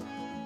何?